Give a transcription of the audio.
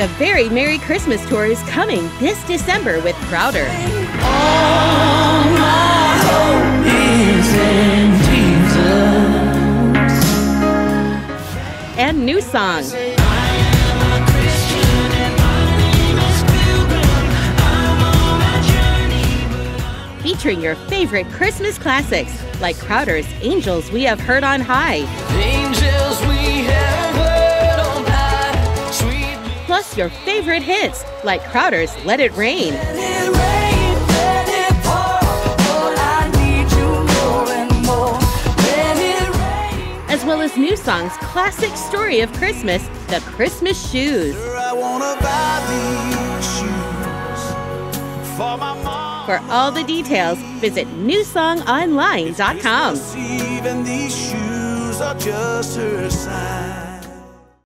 The Very Merry Christmas Tour is coming this December with Crowder. And Newsong's. Featuring your favorite Christmas classics like Crowder's Angels We Have Heard on High. Plus your favorite hits like Crowder's Let It Rain. let it rain, let it pour. Lord, I need you more more. Rain. as well as Newsong's classic story of Christmas, The Christmas Shoes. I wanna buy these shoes for my mom. For all the details, visit newsongonline.com.